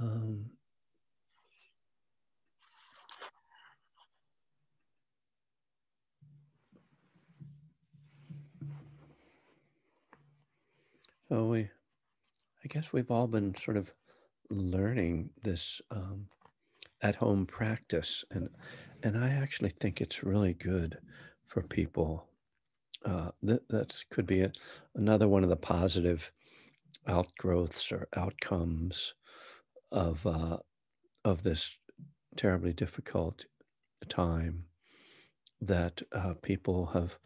Um, so we, I guess we've all been sort of learning this um, at-home practice, and and I actually think it's really good for people. Uh, that could be a, another one of the positive outgrowths or outcomes of uh, of this terribly difficult time that uh, people have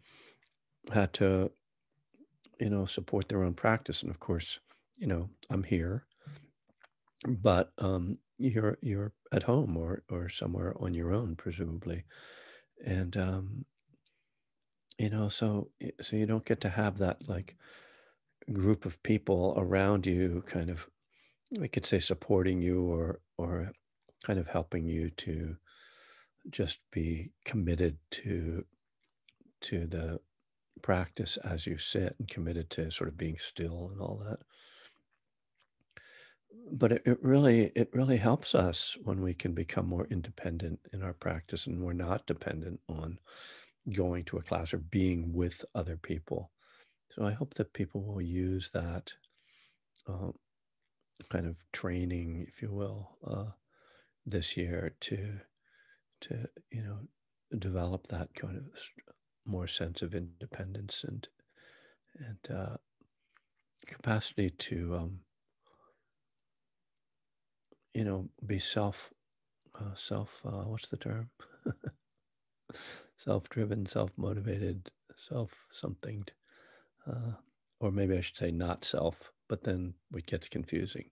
had to, you know, support their own practice. And of course, you know, I'm here, but um, you're you're at home or or somewhere on your own, presumably, and um, you know, so so you don't get to have that like group of people around you, kind of, we could say, supporting you or or kind of helping you to just be committed to to the practice as you sit and committed to sort of being still and all that. But it, it really it really helps us when we can become more independent in our practice and we're not dependent on going to a class or being with other people. So i hope that people will use that uh, kind of training if you will uh, this year to to you know develop that kind of more sense of independence and and uh, capacity to um, you know be self uh, self uh, what's the term? Self-driven self-motivated self something uh, or maybe i should say not self but then it gets confusing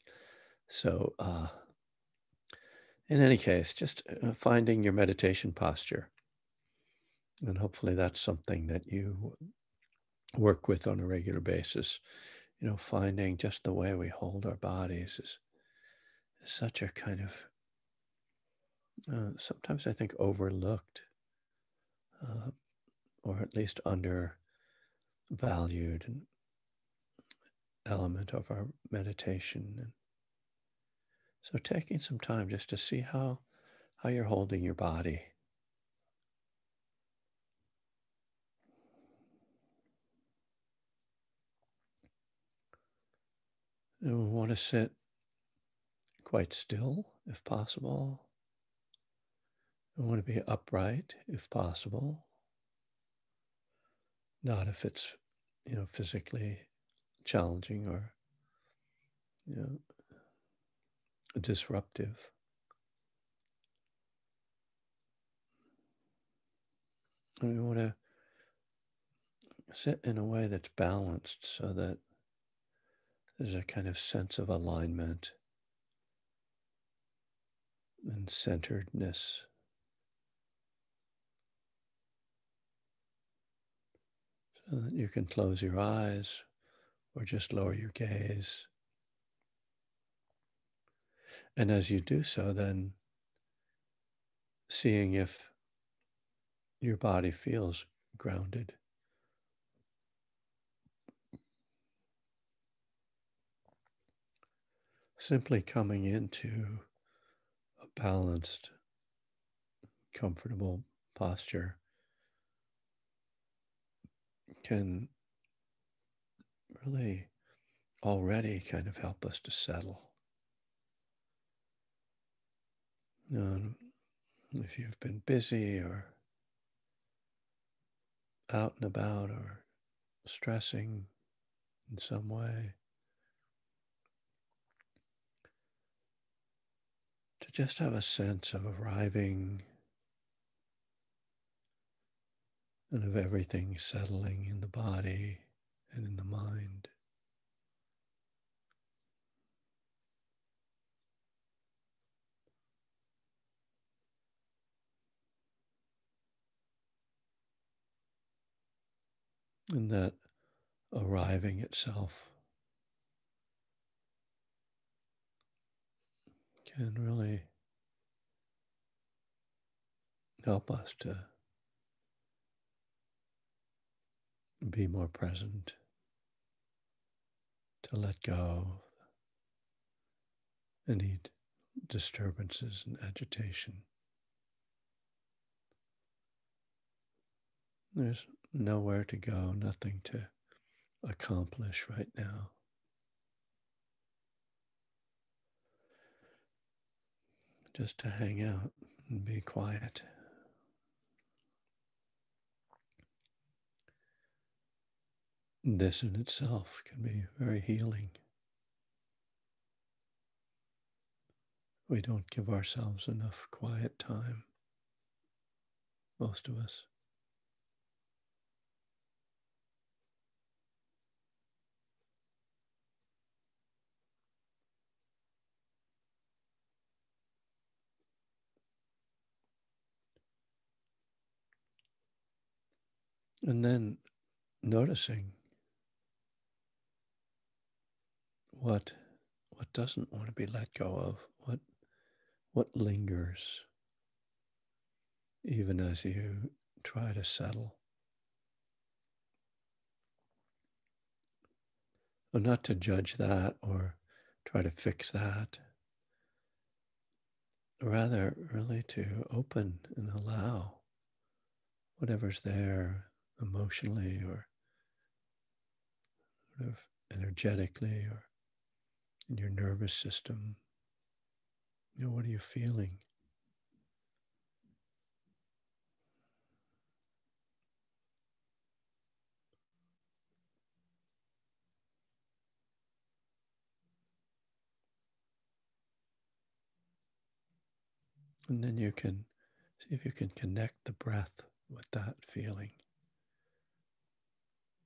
so uh, in any case, just uh, finding your meditation posture. And hopefully that's something that you work with on a regular basis. You know, finding just the way we hold our bodies is, is such a kind of, uh, sometimes I think overlooked, uh, or at least undervalued element of our meditation. And so taking some time just to see how, how you're holding your body. And we want to sit quite still if possible. We want to be upright if possible. Not if it's, you know, physically challenging or, you know, disruptive. And we want to sit in a way that's balanced so that there's a kind of sense of alignment and centeredness. So that you can close your eyes or just lower your gaze. And as you do so, then seeing if your body feels grounded. Simply coming into a balanced, comfortable posture can really already kind of help us to settle. Um, if you've been busy or out and about or stressing in some way, to just have a sense of arriving and of everything settling in the body and in the mind. And that arriving itself can really help us to be more present, to let go of any disturbances and agitation. There's nowhere to go, nothing to accomplish right now. Just to hang out and be quiet. This in itself can be very healing. We don't give ourselves enough quiet time, most of us. And then noticing what what doesn't want to be let go of, what what lingers even as you try to settle. Not to judge that or try to fix that. Rather, really to open and allow whatever's there emotionally or sort of energetically or in your nervous system. You know, what are you feeling? And then you can see if you can connect the breath with that feeling.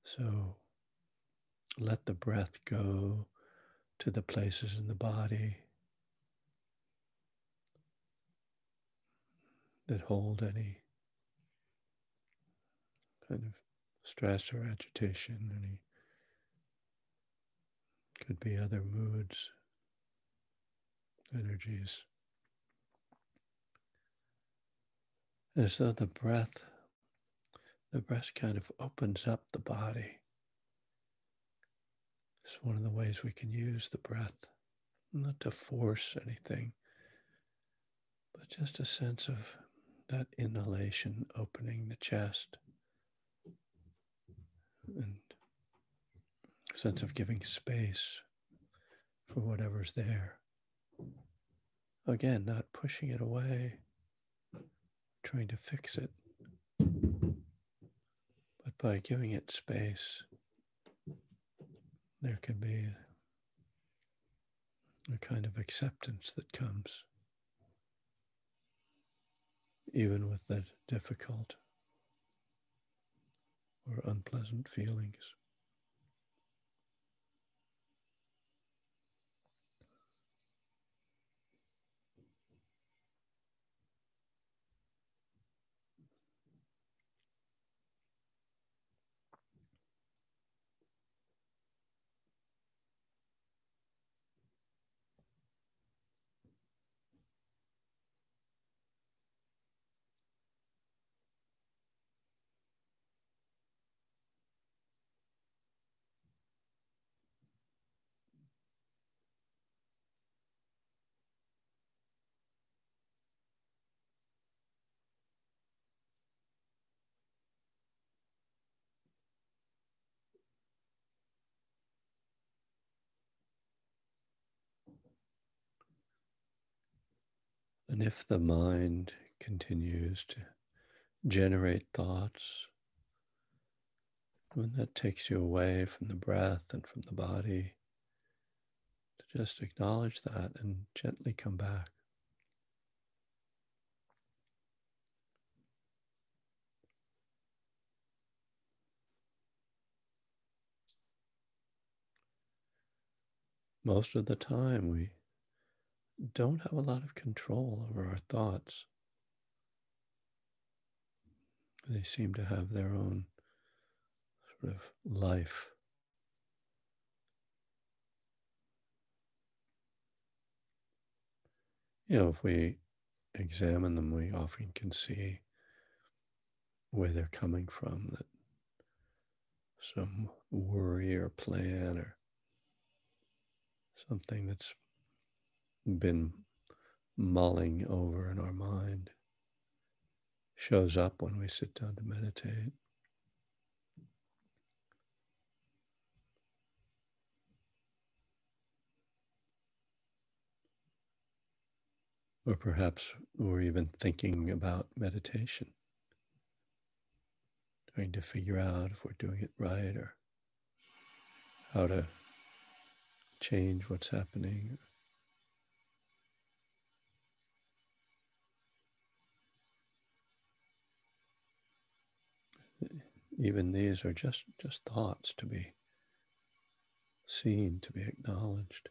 So let the breath go to the places in the body that hold any kind of stress or agitation, any could be other moods, energies. As though the breath the breath kind of opens up the body. It's one of the ways we can use the breath, not to force anything, but just a sense of that inhalation opening the chest and a sense of giving space for whatever's there. Again, not pushing it away, trying to fix it by giving it space, there can be a kind of acceptance that comes, even with the difficult or unpleasant feelings. And if the mind continues to generate thoughts, when that takes you away from the breath and from the body, to just acknowledge that and gently come back. Most of the time, we don't have a lot of control over our thoughts. They seem to have their own sort of life. You know, if we examine them, we often can see where they're coming from, that some worry or plan or something that's been mulling over in our mind shows up when we sit down to meditate. Or perhaps we're even thinking about meditation, trying to figure out if we're doing it right or how to change what's happening. Even these are just, just thoughts to be seen, to be acknowledged.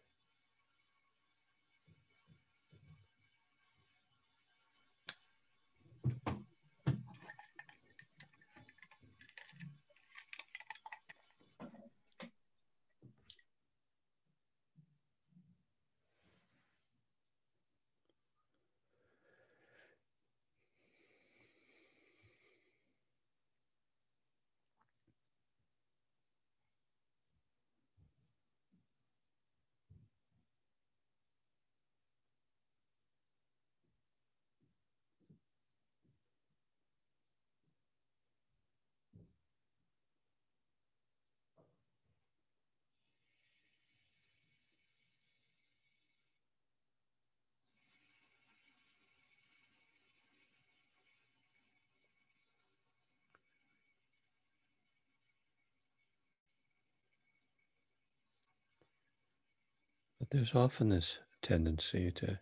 But there's often this tendency to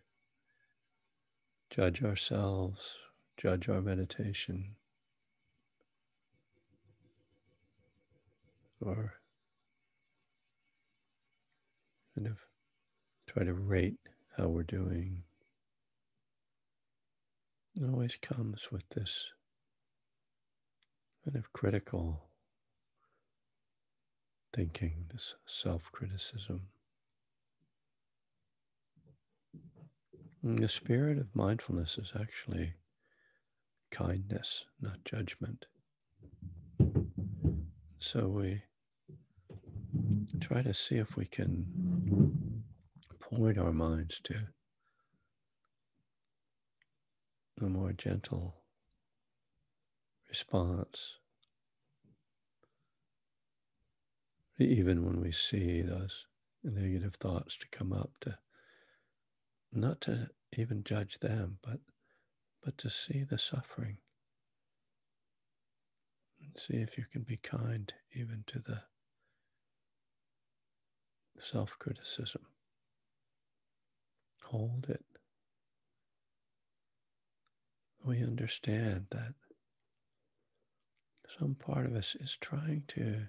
judge ourselves, judge our meditation, or kind of try to rate how we're doing. It always comes with this kind of critical thinking, this self criticism. Mm, the spirit of mindfulness is actually kindness, not judgment. So we try to see if we can point our minds to a more gentle response. Even when we see those negative thoughts to come up to not to even judge them, but but to see the suffering. And see if you can be kind even to the self criticism. Hold it. We understand that some part of us is trying to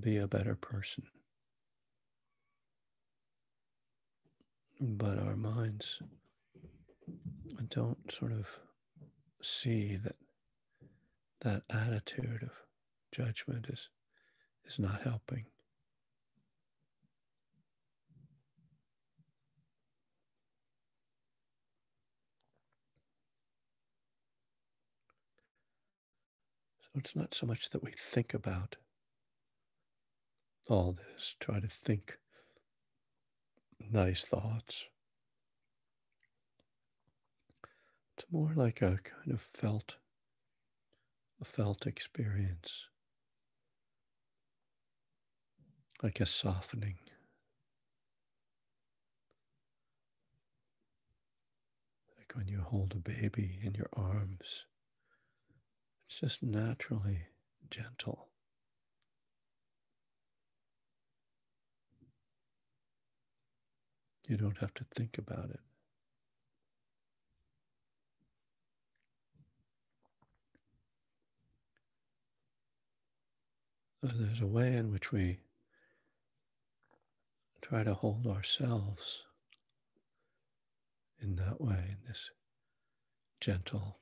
be a better person. But our minds don't sort of see that that attitude of judgment is is not helping. So it's not so much that we think about all this, try to think nice thoughts. It's more like a kind of felt, a felt experience, like a softening. Like when you hold a baby in your arms, it's just naturally gentle. You don't have to think about it. There's a way in which we try to hold ourselves in that way, in this gentle,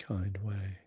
kind way.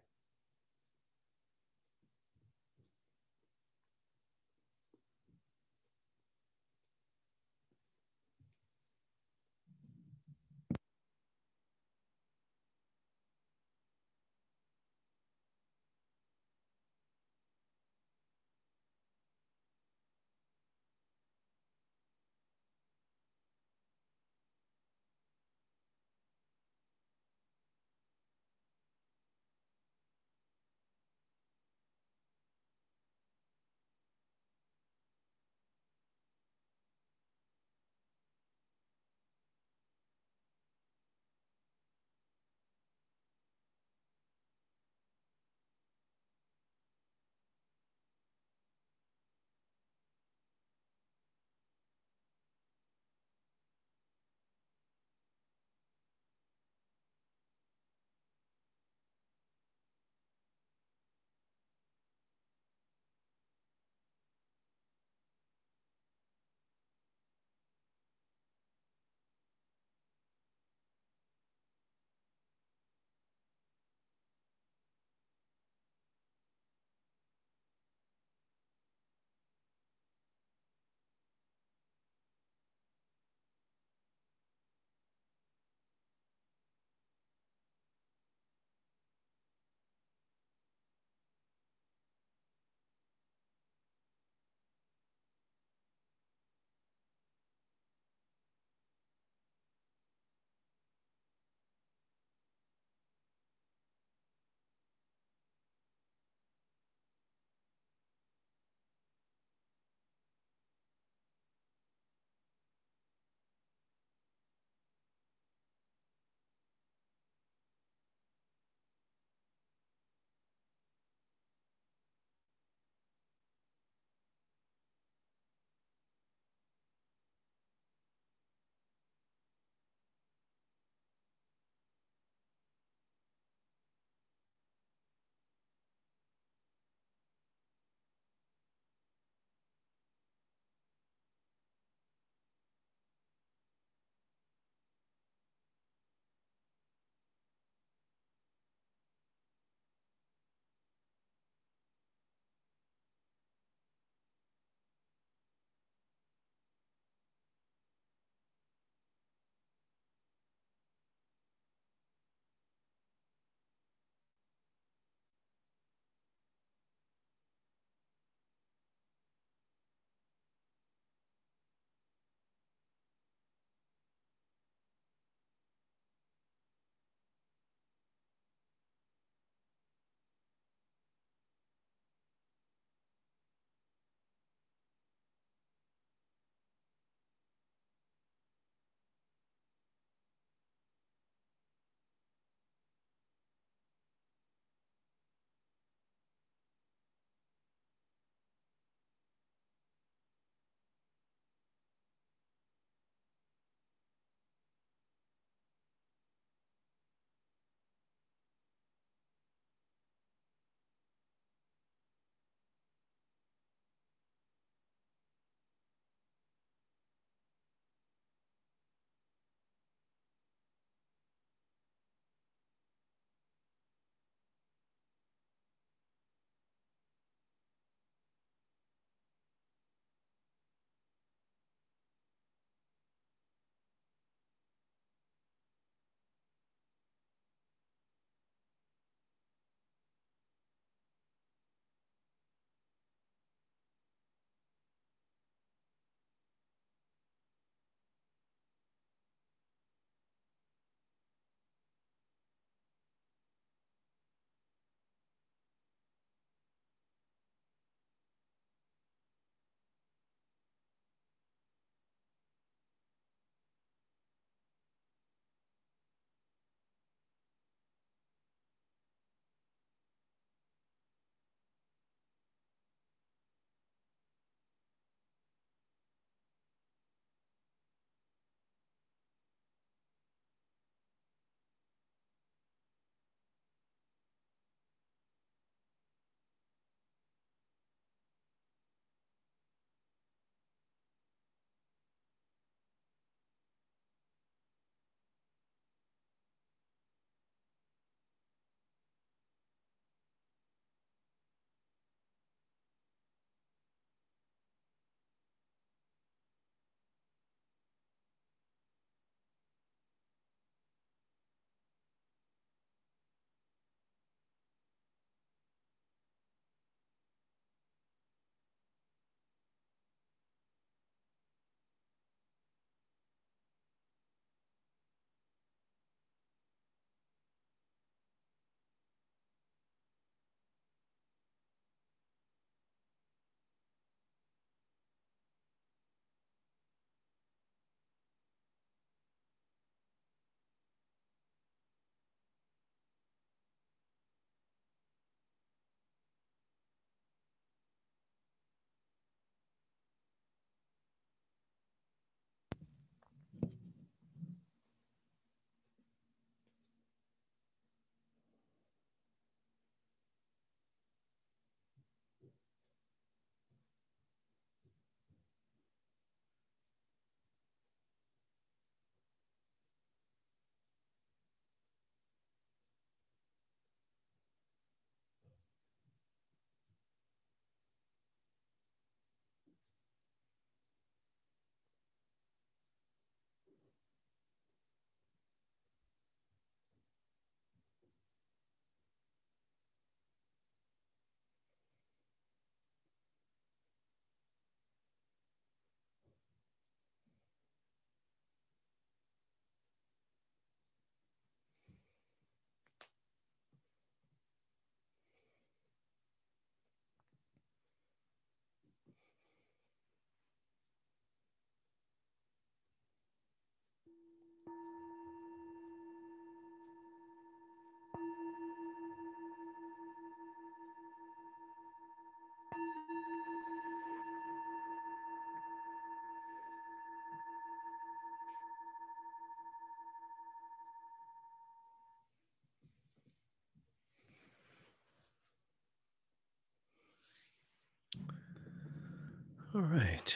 All right.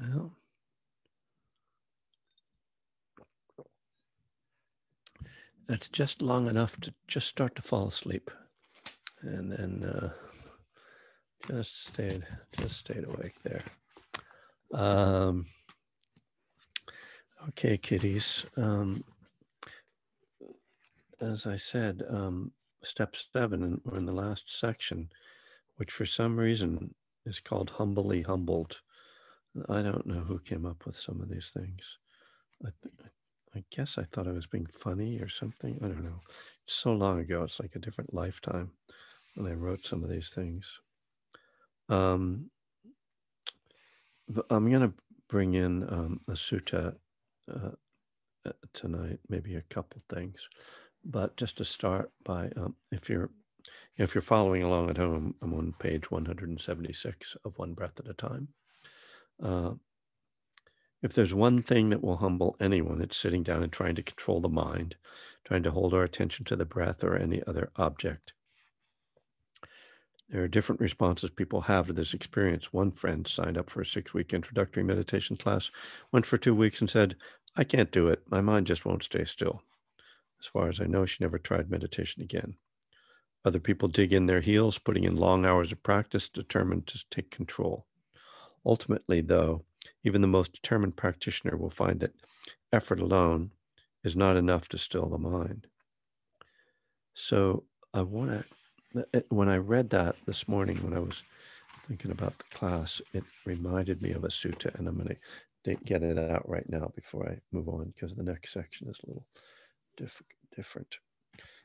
Well, that's just long enough to just start to fall asleep. And then uh, just stayed just stayed awake there. Um, okay, kiddies. Um, as I said, um, step seven, we're in the last section, which for some reason is called humbly humbled. I don't know who came up with some of these things. I, I guess I thought I was being funny or something. I don't know. It's so long ago. It's like a different lifetime when I wrote some of these things. Um, I'm going to bring in um, a sutta uh, uh, tonight, maybe a couple things. But just to start by, um, if you're if you're following along at home, I'm on page 176 of One Breath at a Time. Uh, if there's one thing that will humble anyone, it's sitting down and trying to control the mind, trying to hold our attention to the breath or any other object. There are different responses people have to this experience. One friend signed up for a six week introductory meditation class, went for two weeks, and said, I can't do it. My mind just won't stay still. As far as I know, she never tried meditation again. Other people dig in their heels, putting in long hours of practice, determined to take control. Ultimately, though, even the most determined practitioner will find that effort alone is not enough to still the mind. So I want to, when I read that this morning, when I was thinking about the class, it reminded me of a sutta, and I'm going to get it out right now before I move on because the next section is a little diff- different.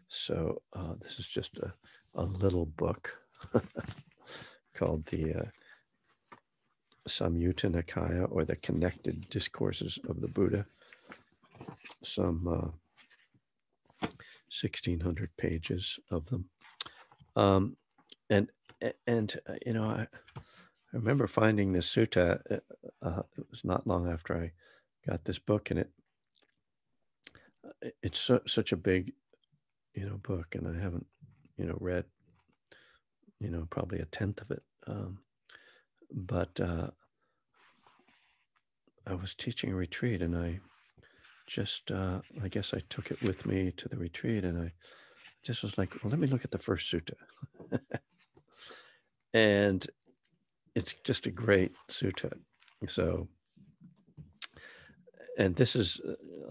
So uh, this is just a, a little book called the uh, Samyutta Nikaya or the Connected Discourses of the Buddha. Some uh, 1600 pages of them. Um, and, and uh, you know, I, I remember finding this sutta. Uh, uh, it was not long after I got this book, and it it's such a big you know, book, and I haven't, you know, read, you know, probably a tenth of it. Um, but uh, I was teaching a retreat, and I just, uh, I guess I took it with me to the retreat, and I just was like, well, let me look at the first sutta, and it's just a great sutta. So, and this is,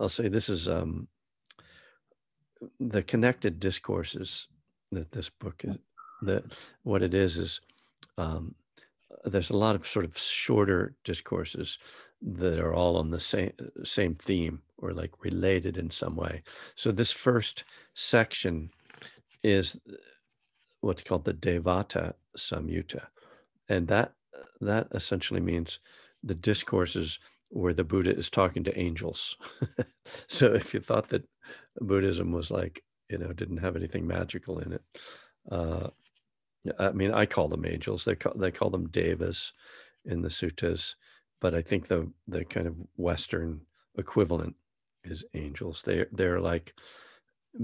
I'll say, this is um, the connected discourses that this book is that what it is is um, there's a lot of sort of shorter discourses that are all on the same same theme or like related in some way. So this first section is what's called the Devata Samyutta, and that that essentially means the discourses where the Buddha is talking to angels. so if you thought that Buddhism was like, you know, didn't have anything magical in it, uh, I mean, I call them angels. They call they call them devas in the suttas, but I think the the kind of Western equivalent is angels. They they're like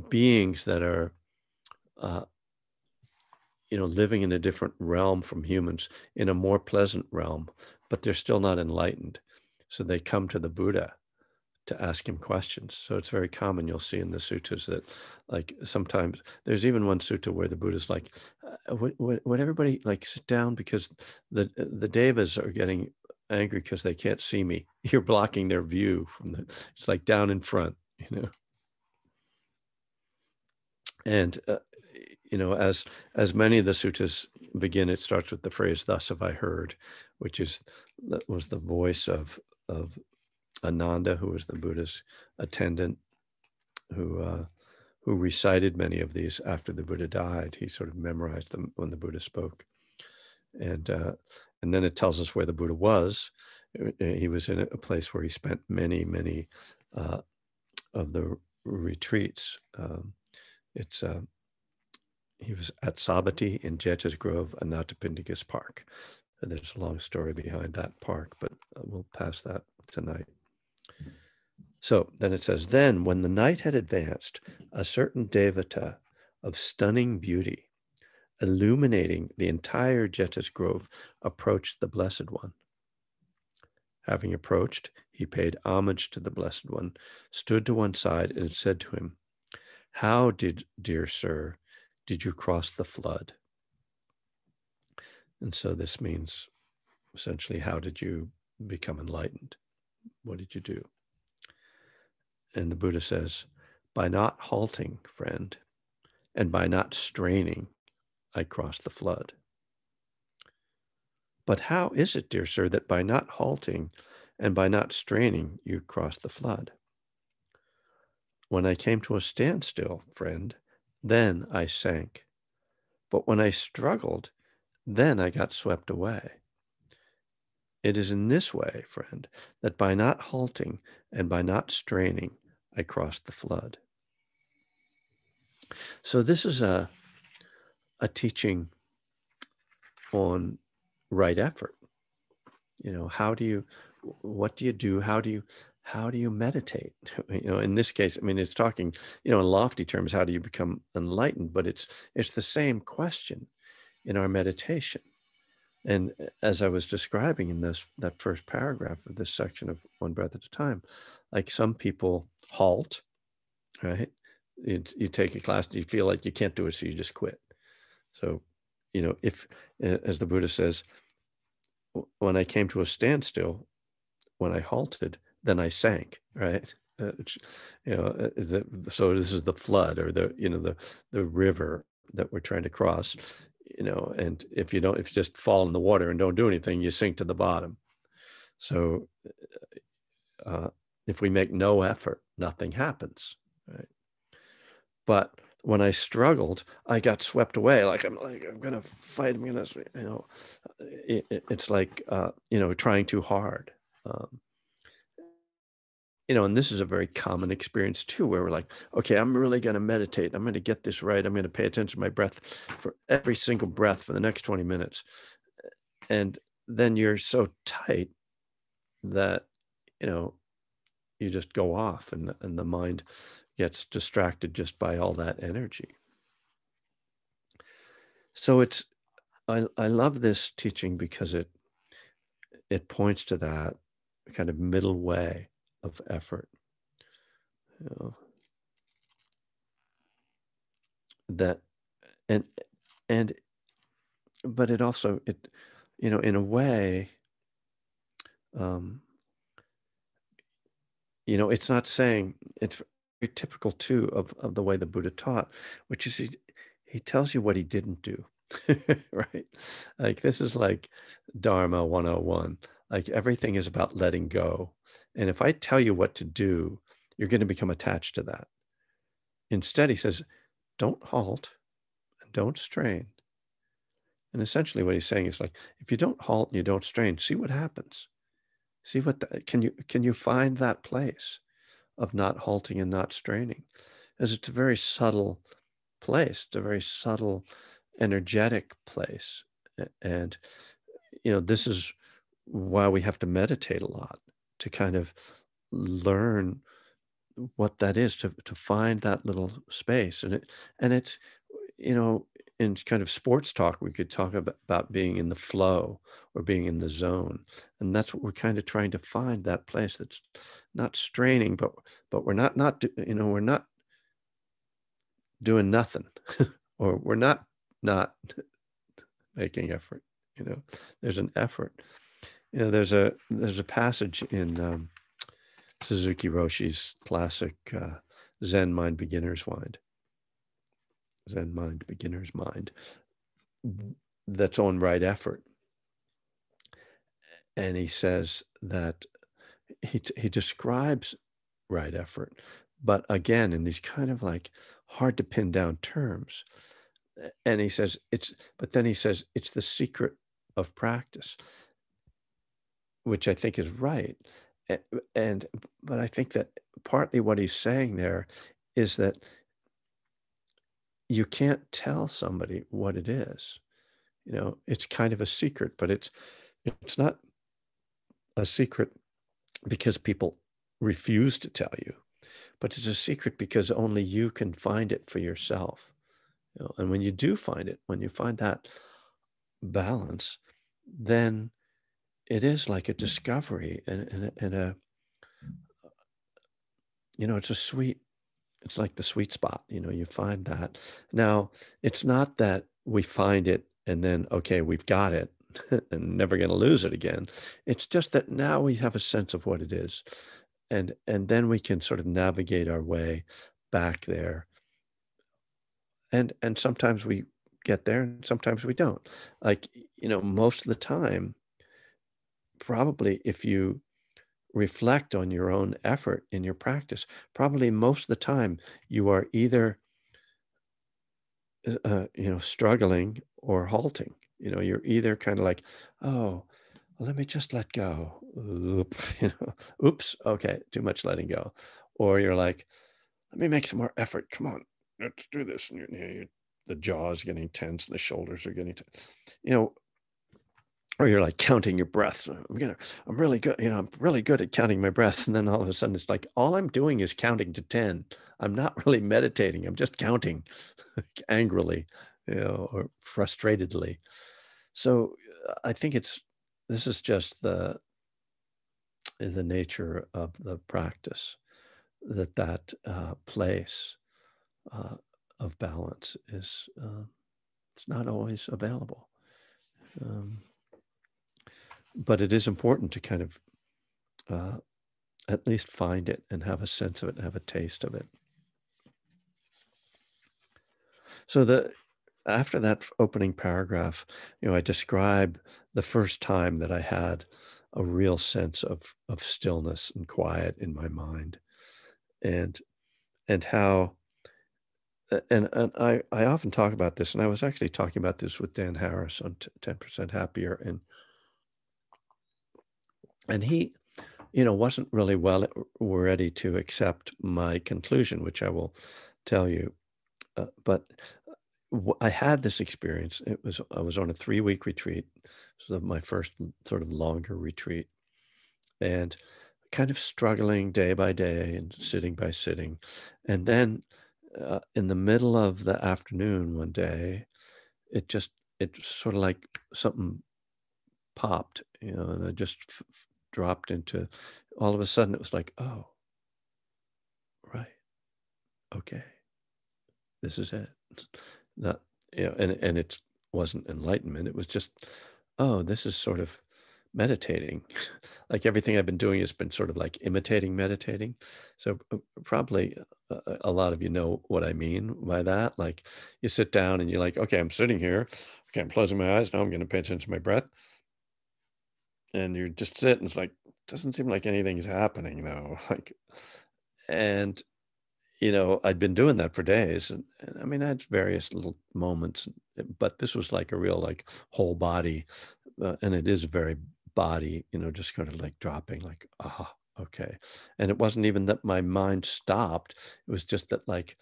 beings that are, uh, you know, living in a different realm from humans, in a more pleasant realm, but they're still not enlightened. So they come to the Buddha to ask him questions. So it's very common. You'll see in the suttas that, like, sometimes there's even one sutta where the Buddha's like, uh, "Would, would, everybody like sit down because the the devas are getting angry because they can't see me. You're blocking their view from the. It's like down in front, you know." And uh, you know, as as many of the suttas begin, it starts with the phrase "Thus have I heard," which is that was the voice of of Ananda, who was the Buddha's attendant, who uh, who recited many of these after the Buddha died. He sort of memorized them when the Buddha spoke, and uh, and then it tells us where the Buddha was. Uh, he was in a place where he spent many, many uh, of the retreats. Um, it's uh, he was at Savatthi in Jeta's Grove, Anathapindika's Park. There's a long story behind that park, but uh, we'll pass that tonight. So then it says, Then when the night had advanced, a certain devata of stunning beauty, illuminating the entire Jeta's grove, approached the Blessed One. Having approached, he paid homage to the Blessed One, stood to one side, and said to him, How did, dear sir, did you cross the flood? And so this means essentially, how did you become enlightened? What did you do? And the Buddha says, by not halting, friend, and by not straining, I crossed the flood. But how is it, dear sir, that by not halting and by not straining, you crossed the flood? When I came to a standstill, friend, then I sank. But when I struggled, then I got swept away. It is in this way, friend, that by not halting and by not straining, I crossed the flood. So this is a a teaching on right effort. You know, how do you what do you do? How do you how do you meditate? You know, in this case, I mean, it's talking, you know, in lofty terms, how do you become enlightened? But it's it's the same question in our meditation. And as I was describing in this that first paragraph of this section of One Breath at a Time, like some people halt, right? You, you take a class, you feel like you can't do it, so you just quit. So, you know, if, as the Buddha says, when I came to a standstill, when I halted, then I sank, right? Uh, you know, uh, the, so this is the flood or the, you know, the, the river that we're trying to cross you know, and if you don't, if you just fall in the water and don't do anything, you sink to the bottom. So uh, if we make no effort, nothing happens, right? But when I struggled, I got swept away. Like I'm like I'm gonna fight. I'm gonna, you know, it, it, it's like uh, you know trying too hard. Um, you know, and this is a very common experience too, where we're like, okay, I'm really going to meditate. I'm going to get this right. I'm going to pay attention to my breath for every single breath for the next 20 minutes. And then you're so tight that, you know, you just go off and, and the mind gets distracted just by all that energy. So it's, I, I love this teaching because it, it points to that kind of middle way of effort. You know, that and and but it also it you know in a way um you know it's not saying it's very typical too of of the way the buddha taught which is he he tells you what he didn't do right? Like this is like dharma 101 like everything is about letting go. And if I tell you what to do, you're going to become attached to that. Instead, he says, don't halt and don't strain. And essentially what he's saying is like, if you don't halt and you don't strain, see what happens. See what, the, can you, can you find that place of not halting and not straining? As it's a very subtle place. It's a very subtle, energetic place. And, you know, this is why we have to meditate a lot to kind of learn what that is to to find that little space. And it and it's you know in kind of sports talk we could talk about, about being in the flow or being in the zone. And that's what we're kind of trying to find that place that's not straining but but we're not not you know we're not doing nothing or we're not not making effort you know. There's an effort you know, there's a there's a passage in um, Suzuki Roshi's classic uh, Zen Mind Beginner's Mind, Zen Mind Beginner's Mind, that's on right effort, and he says that he he describes right effort, but again in these kind of like hard to pin down terms, and he says it's but then he says it's the secret of practice which I think is right. Eh, and, but I think that partly what he's saying there is that you can't tell somebody what it is. You know, it's kind of a secret, but it's it's not a secret because people refuse to tell you, but it's a secret because only you can find it for yourself. You know, and when you do find it, when you find that balance, then it is like a mm. discovery and, and, and a, you know, it's a sweet, it's like the sweet spot, you know, you find that. Now, it's not that we find it and then, okay, we've got it and never going to lose it again. It's just that now we have a sense of what it is. And, and then we can sort of navigate our way back there. And, and sometimes we get there and sometimes we don't. Like, you know, most of the time, probably if you reflect on your own effort in your practice, probably most of the time you are either, uh, uh you know, struggling or halting. You know, you're either kind of like, oh, let me just let go. Oop, you know, oops, okay, too much letting go. Or you're like, let me make some more effort. Come on, let's do this. And you're, you're, the jaw is getting tense, the shoulders are getting tense. You know, or you're like counting your breath. I'm gonna, I'm really good, you know, I'm really good at counting my breath. And then all of a sudden it's like, all I'm doing is counting to 10. I'm not really meditating. I'm just counting angrily, you know, or frustratedly. So uh, I think it's, this is just the, the nature of the practice that that uh, place uh, of balance is, uh, it's not always available. Um, but it is important to kind of uh, at least find it and have a sense of it have a taste of it. So the after that opening paragraph, you know, I describe the first time that I had a real sense of of stillness and quiet in my mind, and and how and and I I often talk about this, and I was actually talking about this with Dan Harris on Ten Percent Happier, and and he you know wasn't really well ready to accept my conclusion which i will tell you. Uh, but I had this experience. It was I was on a three week retreat, so my first sort of longer retreat, and kind of struggling day by day and sitting by sitting, and then uh, in the middle of the afternoon one day, it just it sort of like something popped, you know, and I just f- dropped into all of a sudden it was like, oh, right. Okay. This is it. Not, you know, and, and it wasn't enlightenment. It was just, oh, this is sort of meditating. like everything I've been doing has been sort of like imitating meditating. So uh, probably a, uh, a lot of you know what I mean by that. Like you sit down and you're like, okay, I'm sitting here. Okay, I'm closing my eyes. Now I'm going to pay attention to my breath and you just sit and it's like doesn't seem like anything's happening though like and you know i'd been doing that for days and, and, i mean i had various little moments but this was like a real like whole body uh, and it is very body you know just kind of like dropping like ah okay and it wasn't even that my mind stopped it was just that like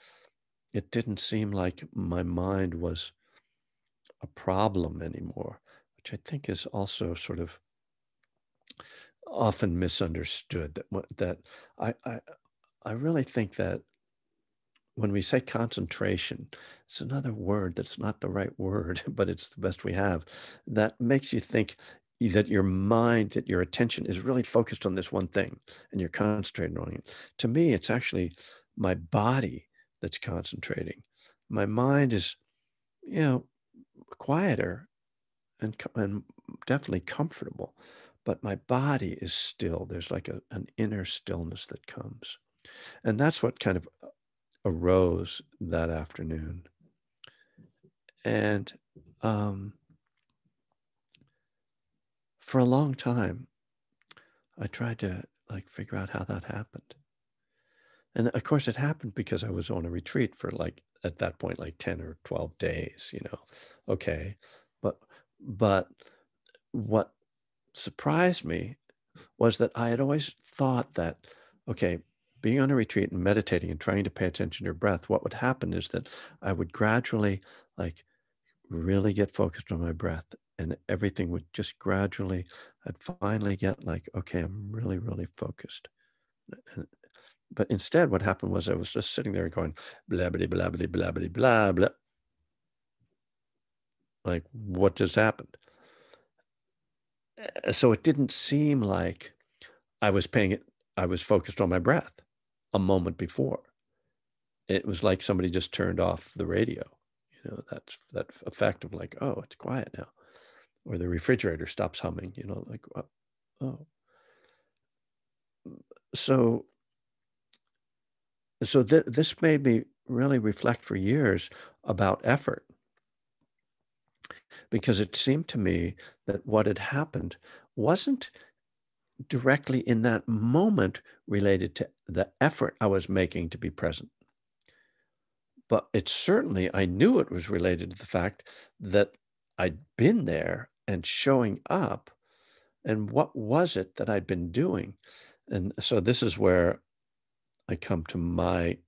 it didn't seem like my mind was a problem anymore which i think is also sort of often misunderstood that that I, I I really think that when we say concentration, it's another word that's not the right word, but it's the best we have. That makes you think that your mind, that your attention is really focused on this one thing and you're concentrating on it. To me, it's actually my body that's concentrating. My mind is, you know, quieter and, and definitely comfortable but my body is still. There's like a, an inner stillness that comes. And that's what kind of uh, arose that afternoon. And um, for a long time, I tried to like figure out how that happened. And of course, it happened because I was on a retreat for like at that point, like 10 or 12 days, you know. Okay. But, but what surprised me was that I had always thought that, okay, being on a retreat and meditating and trying to pay attention to your breath, what would happen is that I would gradually, like, really get focused on my breath and everything would just gradually, I'd finally get like, okay, I'm really, really focused. And, but instead, what happened was I was just sitting there going, blah, blah, blah, blah, blah, blah, blah. Like, what just happened? Uh, so it didn't seem like I was paying it, I was focused on my breath a moment before. It was like somebody just turned off the radio. You know, that's that effect of like, oh, it's quiet now. Or the refrigerator stops humming, you know, like, oh. So so th- this made me really reflect for years about effort because it seemed to me that what had happened wasn't directly in that moment related to the effort I was making to be present. But it certainly, I knew it was related to the fact that I'd been there and showing up. And what was it that I'd been doing? And so this is where I come to my,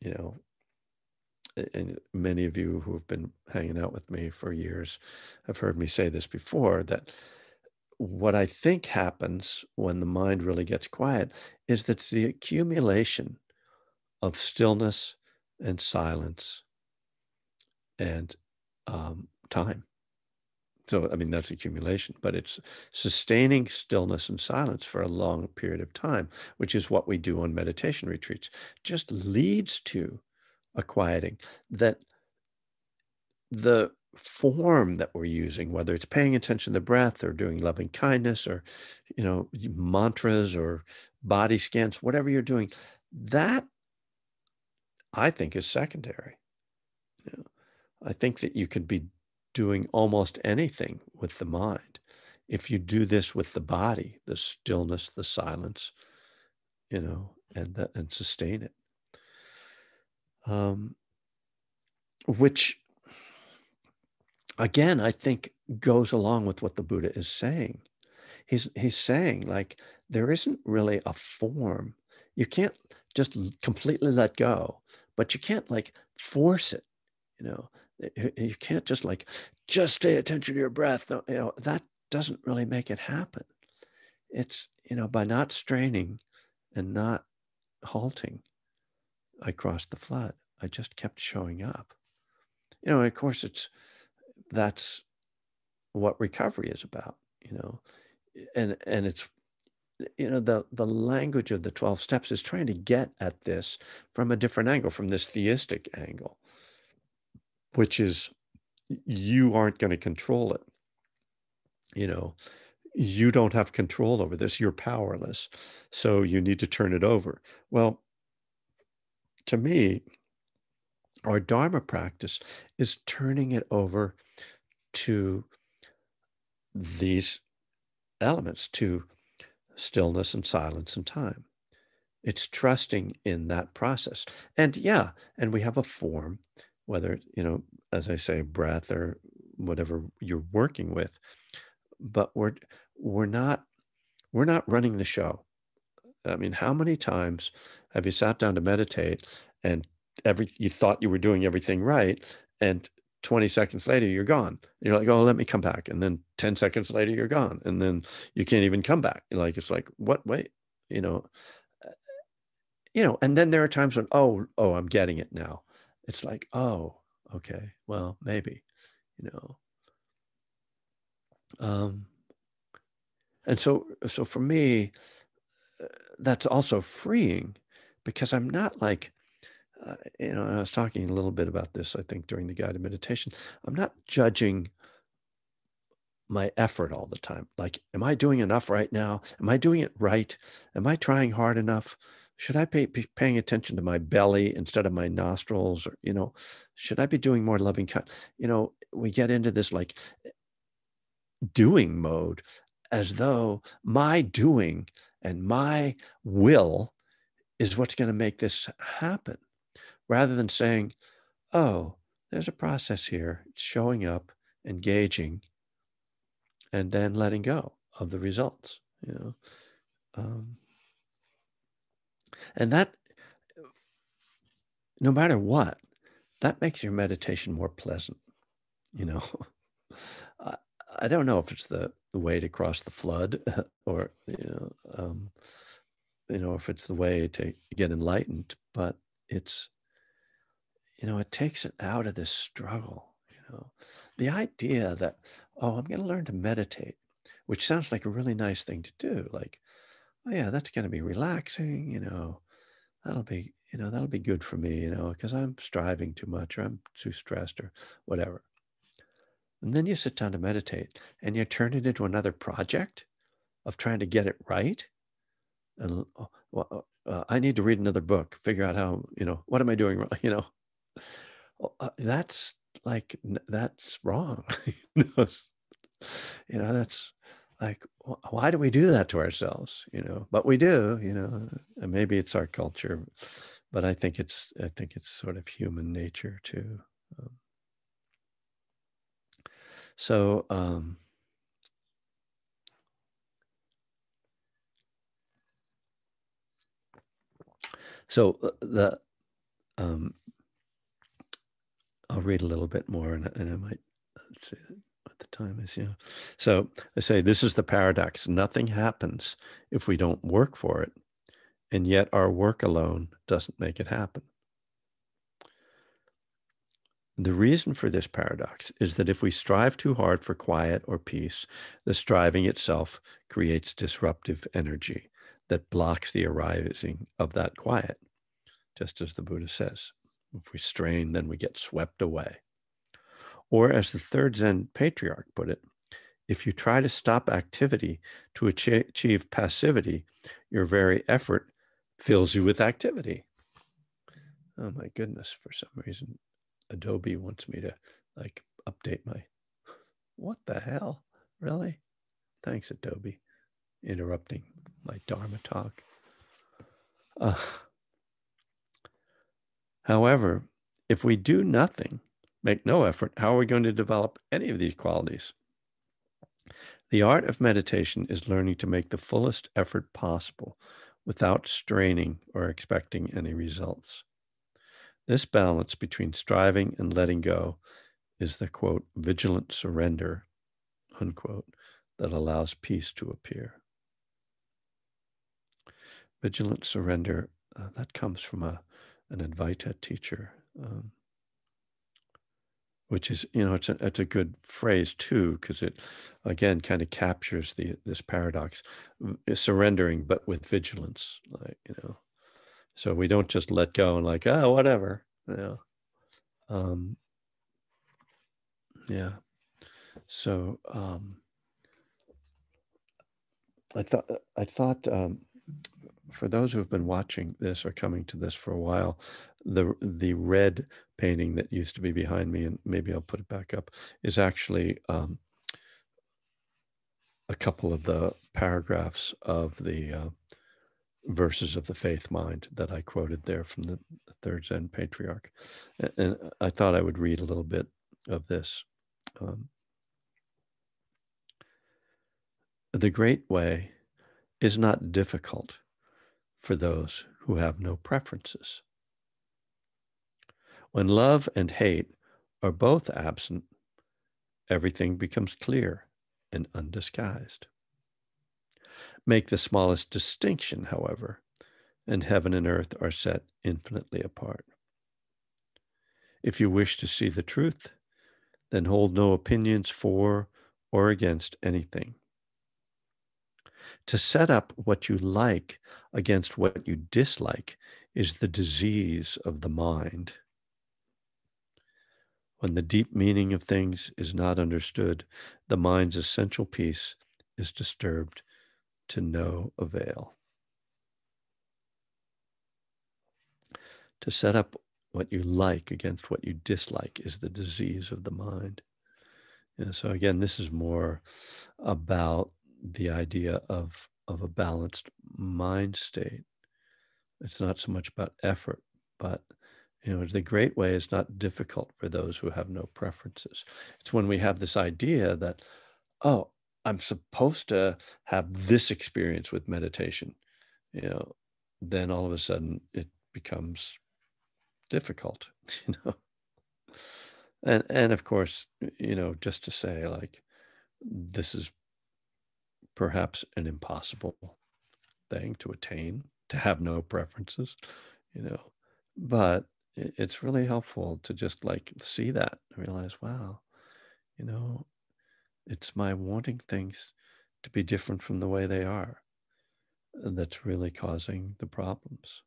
you know, and many of you who have been hanging out with me for years have heard me say this before that what I think happens when the mind really gets quiet is that it's the accumulation of stillness and silence and um, time. So, I mean, that's accumulation, but it's sustaining stillness and silence for a long period of time, which is what we do on meditation retreats, just leads to quieting that the form that we're using, whether it's paying attention to the breath or doing loving kindness or, you know, mantras or body scans, whatever you're doing, that I think is secondary. You know, I think that you could be doing almost anything with the mind if you do this with the body, the stillness, the silence, you know, and that and sustain it. Um, which again, I think goes along with what the Buddha is saying. He's he's saying like there isn't really a form. You can't just completely let go, but you can't like force it. You know, you can't just like just pay attention to your breath. You know, that doesn't really make it happen. It's you know by not straining and not halting, I crossed the flood. I just kept showing up. You know, of course, it's that's what recovery is about. You know, and and it's you know the the language of the 12 steps is trying to get at this from a different angle from this theistic angle which is you aren't going to control it you know you don't have control over this you're powerless so you need to turn it over well to me our dharma practice is turning it over to these elements to stillness and silence and time. It's trusting in that process. And yeah, and we have a form, whether, you know, as I say, breath or whatever you're working with, but we're we're not we're not running the show. I mean, how many times have you sat down to meditate and every you thought you were doing everything right and 20 seconds later you're gone? You're like oh let me come back. And then 10 seconds later you're gone and then you can't even come back. You're like it's like what wait you know uh, you know and then there are times when oh oh i'm getting it now. It's like oh okay well maybe you know? Um and so so for me that's also freeing because i'm not like uh, you know, I was talking a little bit about this, I think, during the guided meditation. I'm not judging my effort all the time. Like, am I doing enough right now? Am I doing it right? Am I trying hard enough? Should I be paying attention to my belly instead of my nostrils? Or, you know, should I be doing more loving? Kind? You know, we get into this like doing mode as though my doing and my will is what's going to make this happen rather than saying, oh, there's a process here, it's showing up, engaging, and then letting go of the results, you know. Um, and that, no matter what, that makes your meditation more pleasant, you know. I, I don't know if it's the, the way to cross the flood or, you know, um, you know, if it's the way to get enlightened, but it's you know, it takes it out of this struggle, you know, the idea that, oh, I'm going to learn to meditate, which sounds like a really nice thing to do. Like, oh, yeah, that's going to be relaxing, you know, that'll be, you know, that'll be good for me, you know, because I'm striving too much or I'm too stressed or whatever. And then you sit down to meditate and you turn it into another project of trying to get it right. And oh, well, uh, uh, I need to read another book, figure out how, you know, what am I doing wrong? You know, oh, uh, that's like, that's wrong. you know, that's like, why do we do that to ourselves? You know, but we do, you know, and maybe it's our culture, but I think it's, I think it's sort of human nature too. Um, so, um, so uh, the, um, I'll read a little bit more and, and I might see what the time is. Yeah. So I say, this is the paradox. Nothing happens if we don't work for it. And yet our work alone doesn't make it happen. The reason for this paradox is that if we strive too hard for quiet or peace, the striving itself creates disruptive energy that blocks the arising of that quiet, just as the Buddha says. If we strain, then we get swept away. Or, as the third Zen patriarch put it, if you try to stop activity to achieve passivity, your very effort fills you with activity. Oh my goodness, for some reason, Adobe wants me to like update my, what the hell? Really? Thanks, Adobe, interrupting my Dharma talk. Uh, however, if we do nothing, make no effort, how are we going to develop any of these qualities? The art of meditation is learning to make the fullest effort possible without straining or expecting any results. This balance between striving and letting go is the quote, vigilant surrender, unquote, that allows peace to appear. Vigilant surrender, uh, that comes from a, an Advaita teacher, um, which is, you know, it's a, it's a good phrase too, because it, again, kind of captures the this paradox, surrendering, but with vigilance, like, you know, so we don't just let go and like, oh, whatever. Yeah. Um, yeah. So um, I thought I thought um, for those who have been watching this or coming to this for a while, the the red painting that used to be behind me, and maybe I'll put it back up, is actually um, a couple of the paragraphs of the uh, verses of the faith mind that I quoted there from the third Zen patriarch. And I thought I would read a little bit of this. Um, the great way is not difficult for those who have no preferences. When love and hate are both absent, everything becomes clear and undisguised. Make the smallest distinction, however, and heaven and earth are set infinitely apart. If you wish to see the truth, then hold no opinions for or against anything. To set up what you like against what you dislike is the disease of the mind. When the deep meaning of things is not understood, the mind's essential peace is disturbed to no avail. To set up what you like against what you dislike is the disease of the mind. And so again, this is more about the idea of, of a balanced mind state. It's not so much about effort, but you know, the great way is not difficult for those who have no preferences. It's when we have this idea that, oh, I'm supposed to have this experience with meditation, you know, then all of a sudden it becomes difficult, you know. And and of course, you know, just to say like this is perhaps an impossible thing to attain, to have no preferences, you know. But it's really helpful to just like see that and realize wow you know it's my wanting things to be different from the way they are that's really causing the problems.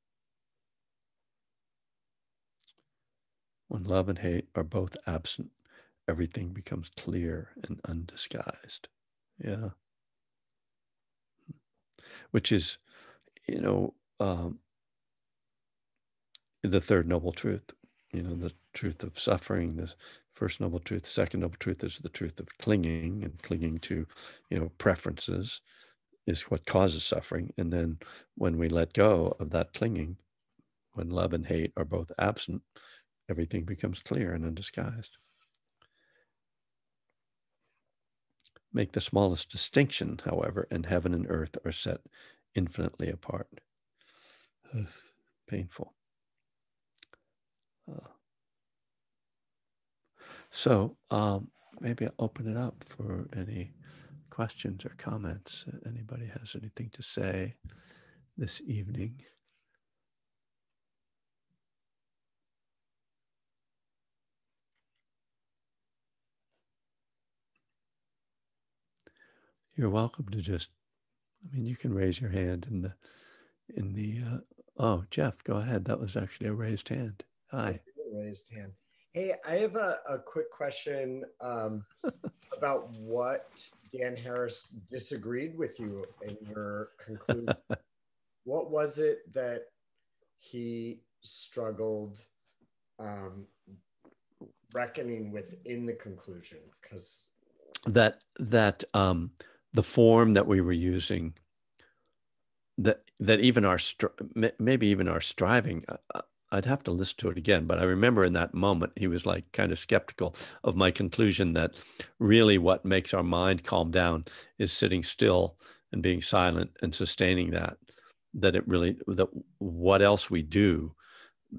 When love and hate are both absent everything becomes clear and undisguised. Yeah. Which is you know um, the third noble truth you know the truth of suffering the first noble truth second noble truth is the truth of clinging and clinging to you know preferences is what causes suffering. And then when we let go of that clinging when love and hate are both absent everything becomes clear and undisguised. Make the smallest distinction however and heaven and earth are set infinitely apart. Painful. Uh, so um, maybe I'll open it up for any questions or comments. Anybody has anything to say this evening? You're welcome to just, I mean, you can raise your hand in the, in the, uh, oh, Jeff, go ahead. That was actually a raised hand. Hi. Raised hand. Hey, I have a, a quick question um, about what Dan Harris disagreed with you in your conclusion. what was it that he struggled um, reckoning with in the conclusion? Because that that um, the form that we were using that that even our maybe even our striving uh, uh, I'd have to listen to it again, but I remember in that moment he was like kind of skeptical of my conclusion that really what makes our mind calm down is sitting still and being silent and sustaining that. That it really that what else we do,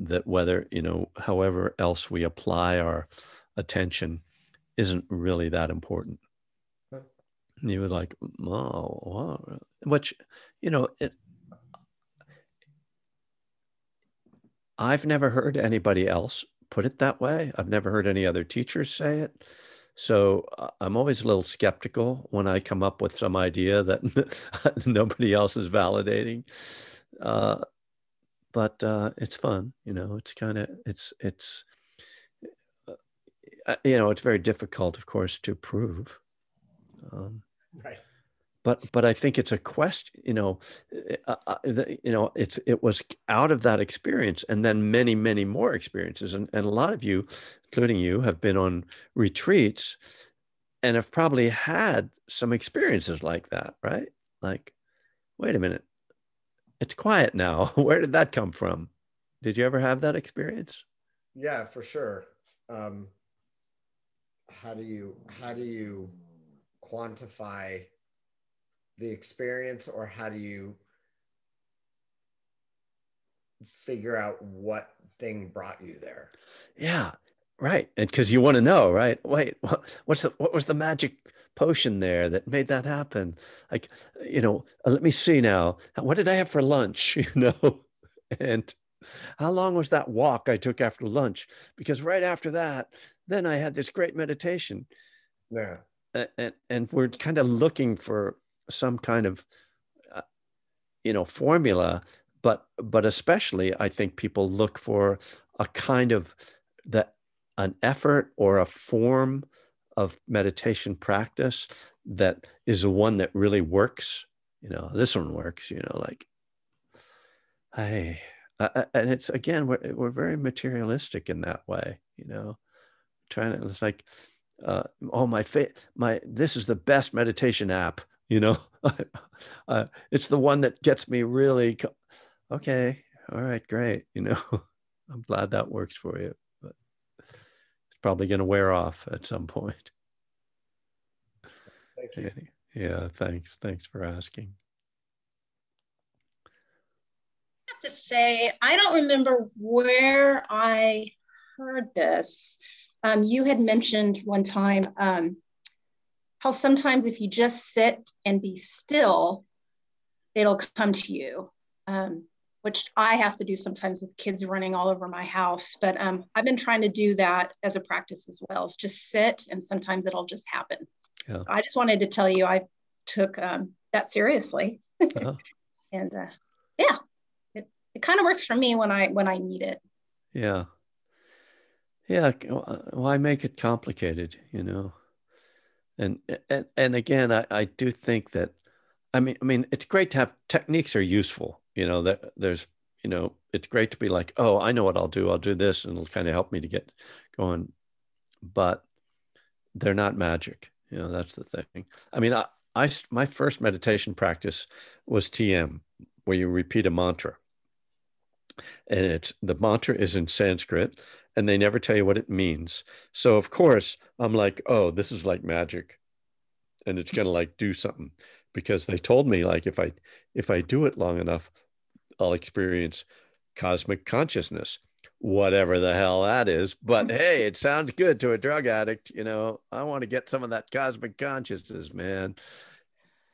that whether you know however else we apply our attention, isn't really that important. And he was like, oh, wow. which you know it I've never heard anybody else put it that way. I've never heard any other teachers say it. So uh, I'm always a little skeptical when I come up with some idea that nobody else is validating. Uh, but uh, it's fun, you know. It's kind of it's it's uh, uh, you know it's very difficult, of course, to prove. Um, right but but I think it's a question. You know, uh, uh, the, you know, it's it was out of that experience, and then many many more experiences, and and a lot of you, including you, have been on retreats, and have probably had some experiences like that, right? Like, wait a minute, it's quiet now. Where did that come from? Did you ever have that experience? Yeah, for sure. Um, how do you how do you quantify the experience or how do you figure out what thing brought you there? Yeah right and because you want to know right? Wait what, what's the what was the magic potion there that made that happen? Like you know uh, let me see now. What did i have for lunch? You know? And how long was that walk i took after lunch? Because right after that then i had this great meditation. Yeah. And, and we're kind of looking for some kind of uh, you know formula but but especially i think people look for a kind of that an effort or a form of meditation practice that is the one that really works. You know this one works you know like hey and it's again we're, we're very materialistic in that way you know trying to it's like uh, oh my fa- my this is the best meditation app you know? Uh, it's the one that gets me really okay all right great you know? I'm glad that works for you but it's probably going to wear off at some point. Thank you. Yeah thanks thanks for asking. I have to say i don't remember where i heard this. Um, you had mentioned one time um, how sometimes if you just sit and be still, it'll come to you. Um, which I have to do sometimes with kids running all over my house. But um, I've been trying to do that as a practice as well. Is just sit, and sometimes it'll just happen. Yeah. I just wanted to tell you I took um, that seriously, uh-huh. and uh, yeah, it, it kind of works for me when I when I need it. Yeah, yeah. Why make it complicated? You know, and and and again, I I do think that. I mean, I mean, it's great to have techniques are useful you know that there's you know it's great to be like oh i know what i'll do i'll do this and it'll kind of help me to get going but they're not magic you know that's the thing i mean i, I my first meditation practice was tm where you repeat a mantra and it's the mantra is in sanskrit and they never tell you what it means so of course i'm like oh this is like magic and it's going to like do something because they told me like if i if i do it long enough I'll experience cosmic consciousness, whatever the hell that is. But mm. hey, it sounds good to a drug addict. You know, I want to get some of that cosmic consciousness, man.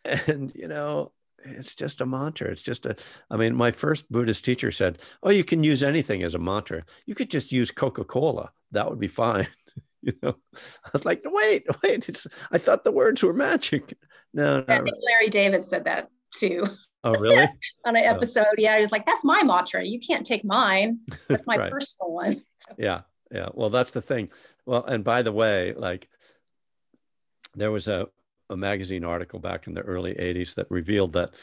And, you know, it's just a mantra. It's just a, I mean, my first Buddhist teacher said, Oh, you can use anything as a mantra. You could just use Coca Cola. That would be fine. you know, I was like, wait, wait. It's, I thought the words were magic. No, I think Larry David said that too. Oh, really? on an oh. episode. Oh. Yeah. He was like, that's my mantra. You can't take mine. That's my right. personal one. yeah. Yeah. Well, that's the thing. Well, and by the way, like there was a, a magazine article back in the early 80s that revealed that